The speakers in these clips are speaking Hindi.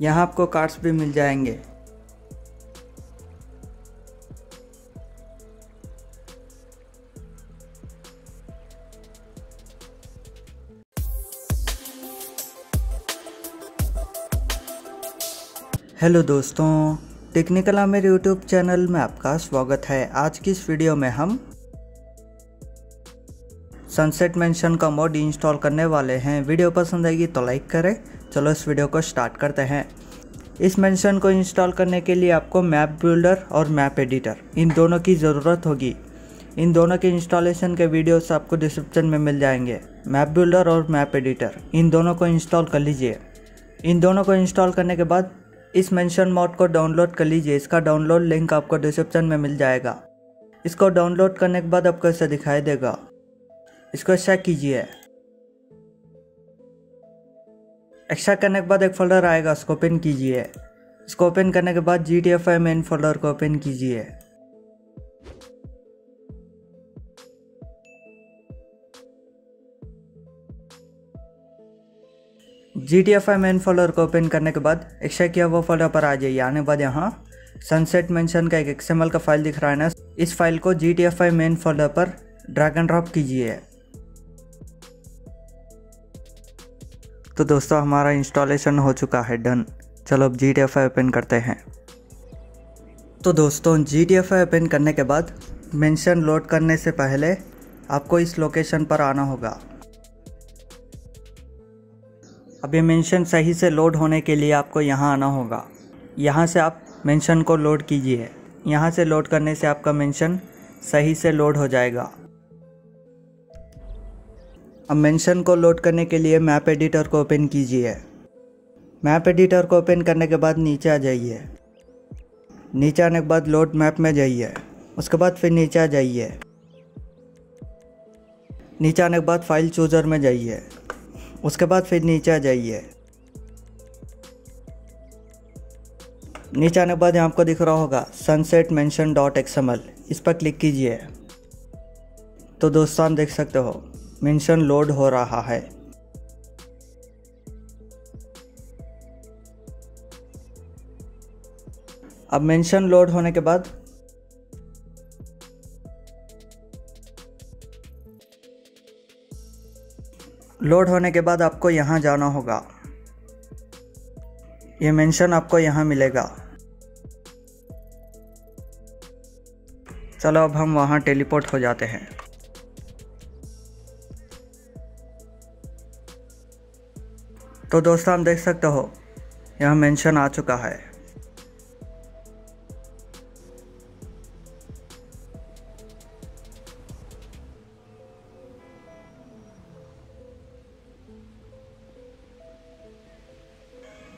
यहाँ आपको कार्ड्स भी मिल जाएँगे। हेलो दोस्तों टेक्निकल मेरे यूट्यूब चैनल में आपका स्वागत है। आज की इस वीडियो में हम सनसेट मेंशन का मोड इंस्टॉल करने वाले हैं। वीडियो पसंद आएगी तो लाइक करें। चलो इस वीडियो को स्टार्ट करते हैं। इस मेंशन को इंस्टॉल करने के लिए आपको मैप बिल्डर और मैप एडिटर, इन दोनों की ज़रूरत होगी। इन दोनों के इंस्टॉलेशन के वीडियोस आपको डिस्क्रिप्शन में मिल जाएँगे। मैप बिल्डर और मैप एडिटर, इन दोनों को इंस्टॉल कर लीजिए। इन दोनों को इंस्टॉल करने के बाद इस मेंशन मॉड को डाउनलोड कर लीजिए। इसका डाउनलोड लिंक आपको डिस्क्रिप्शन में मिल जाएगा। इसको डाउनलोड करने के बाद आपको ऐसा दिखाई देगा। इसको चेक कीजिए। एक्स्ट्रा करने के बाद एक फोल्डर आएगा, उसको ओपन कीजिए। इसको ओपन करने के बाद G T F I main folder को ओपन कीजिए। G T F I main folder को ओपन करने के बाद एक्स्ट्रा किया वो फोल्डर पर आ जाइए। आने के बाद यहाँ सनसेट मेंशन का एक एक्सएमएल का फ़ाइल दिख रहा है ना, इस फ़ाइल को G T F I main folder पर ड्रैग एंड ड्रॉप कीजिए। तो दोस्तों, हमारा इंस्टॉलेशन हो चुका है डन चलो अब G T F I open करते हैं। तो दोस्तों G T F I open करने के बाद मेंशन लोड करने से पहले आपको इस लोकेशन पर आना होगा। अब ये मेंशन सही से लोड होने के लिए आपको यहाँ आना होगा। यहाँ से आप मेंशन को लोड कीजिए। यहाँ से लोड करने से आपका मेंशन सही से लोड हो जाएगा। अब मेंशन को लोड करने के लिए मैप एडिटर को ओपन कीजिए। मैप एडिटर को ओपन करने के बाद नीचे आ जाइए। नीचे आने के बाद लोड मैप में जाइए। उसके बाद फिर नीचे आ जाइए। नीचे आने के बाद फ़ाइल चूज़र में जाइए। उसके बाद फिर नीचे आ जाइए। नीचे आने के बाद यहाँ आपको दिख रहा होगा सनसेट मेंशन डॉट एक्सएमएल इस पर क्लिक कीजिए। तो दोस्तों देख सकते हो। मेंशन लोड हो रहा है। अब मेंशन लोड होने के बाद लोड होने के बाद आपको यहाँ जाना होगा। ये मेंशन आपको यहाँ मिलेगा। चलो अब हम वहाँ टेलीपोर्ट हो जाते हैं। तो दोस्तों हम देख सकते हो, यहाँ मेंशन आ चुका है।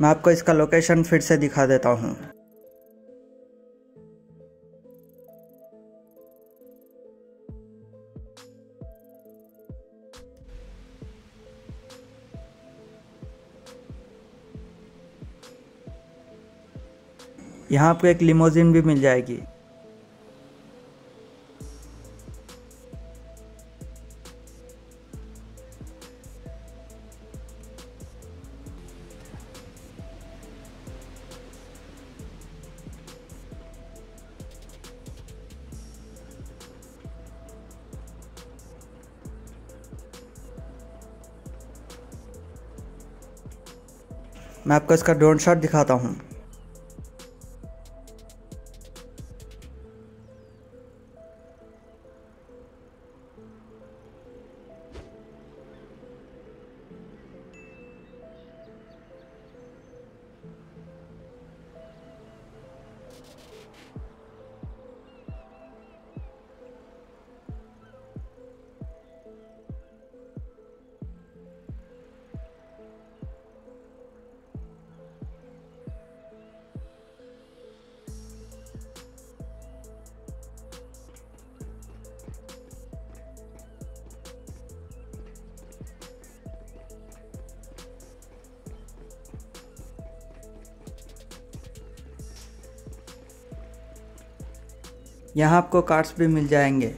मैं आपको इसका लोकेशन फिर से दिखा देता हूँ। यहाँ आपको एक लिमोजिन भी मिल जाएगी। मैं आपको इसका ड्रोन शॉट दिखाता हूँ। यहाँ आपको कार्ड्स भी मिल जाएँगे।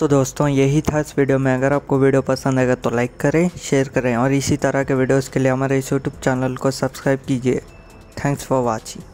तो दोस्तों, यही था इस वीडियो में। अगर आपको वीडियो पसंद आएगा तो लाइक करें, शेयर करें और इसी तरह के वीडियोज़ के लिए हमारे इस यूट्यूब चैनल को सब्सक्राइब कीजिए। Thanks for watching.